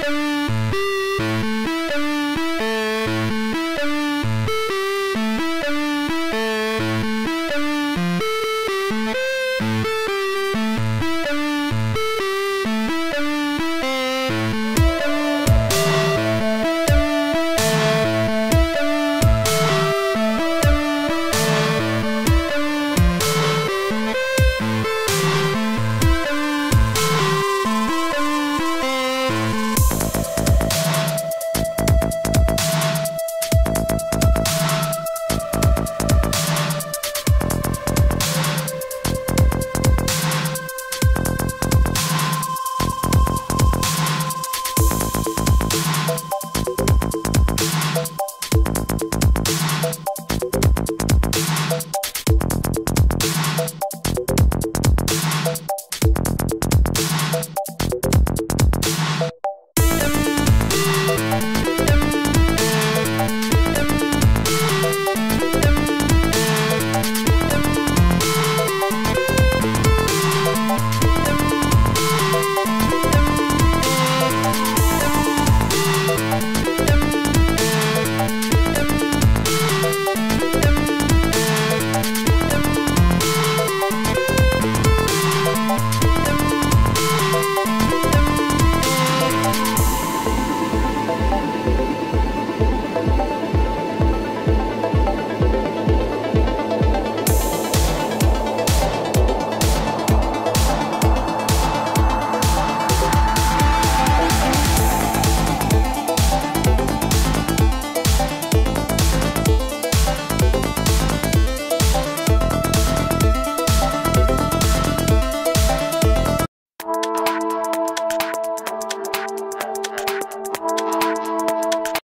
Thank